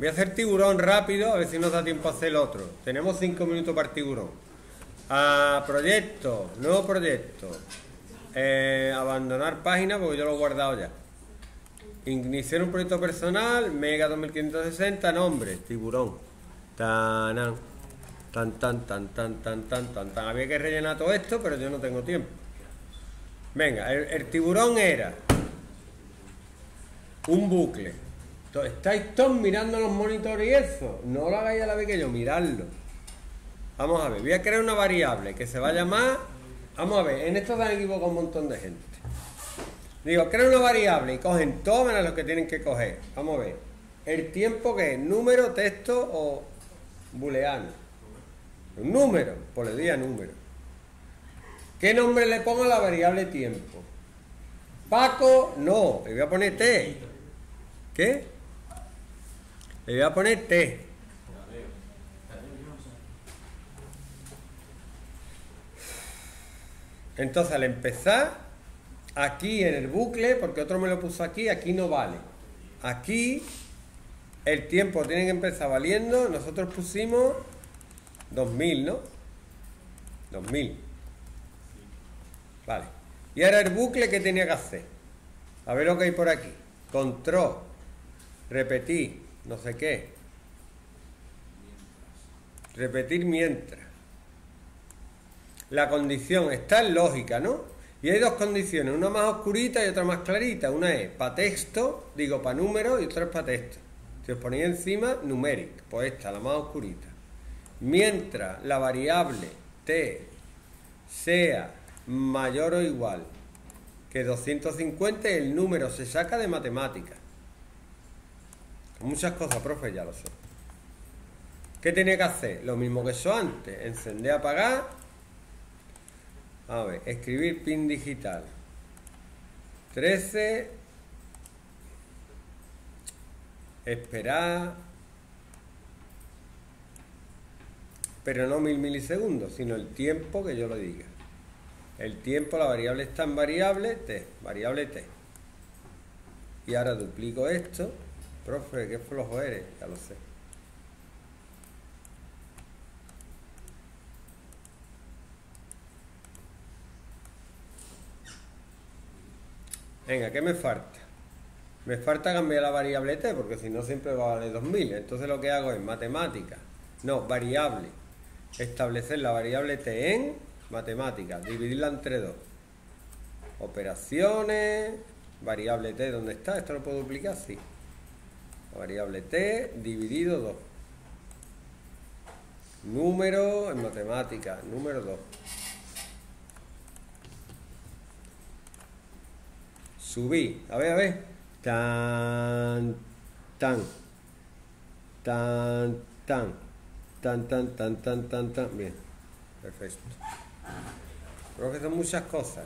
Voy a hacer tiburón rápido, a ver si nos da tiempo a hacer el otro. Tenemos 5 minutos para tiburón. A proyecto, nuevo proyecto. Eh, abandonar página porque yo lo he guardado ya. Iniciar un proyecto personal, Mega 2560, nombre, tiburón. Tanan. Tan, tan, tan, tan, tan, tan, tan, tan. Había que rellenar todo esto, pero yo no tengo tiempo. Venga, el tiburón era un bucle ¿Estáis todos mirando los monitores y eso? No lo hagáis a la vez que yo, miradlo. Vamos a ver, voy a crear una variable que se va a llamar... Vamos a ver, en esto se han equivocado un montón de gente. Digo, crea una variable y cogen todo menos lo que tienen que coger. Vamos a ver. El tiempo que es número, texto o booleano. Un número, por el día número. ¿Qué nombre le pongo a la variable tiempo? Paco, no, le voy a poner T. ¿Qué? Le voy a poner T. Entonces al empezar aquí en el bucle, porque otro me lo puso aquí, aquí no vale. Aquí el tiempo tiene que empezar valiendo, nosotros pusimos 2000, ¿no? 2000. Vale. Y ahora el bucle que tenía que hacer. A ver lo que hay por aquí. Control. Repetir. No sé qué. Repetir mientras. La condición está en lógica, ¿no? Y hay dos condiciones, una más oscurita y otra más clarita. Una es para texto, digo para número, y otra es para texto. Si os ponéis encima, numéric, pues esta, la más oscurita. Mientras la variable t sea mayor o igual que 250, el número se saca de matemáticas. Muchas cosas, profe, ya lo sé. ¿Qué tenía que hacer? Lo mismo que eso antes. Encender, apagar a ver, escribir pin digital. 13. Esperar. Pero no mil milisegundos, sino el tiempo que yo lo diga. El tiempo, la variable está en variable t, variable t. Y ahora duplico esto. Profe, qué flojo eres, ya lo sé. Venga, ¿qué me falta? Me falta cambiar la variable t, porque si no siempre va a valer 2000. Entonces lo que hago es matemática. No, variable. Establecer la variable t en matemática. Dividirla entre dos. Operaciones. Variable t, ¿dónde está? ¿Esto lo puedo duplicar? Sí. Variable t dividido 2. Número en matemática, número 2. Subí, a ver, a ver. Tan, tan. Tan, tan. Tan, tan, tan, tan, tan, tan. Bien, perfecto. Creo que son muchas cosas.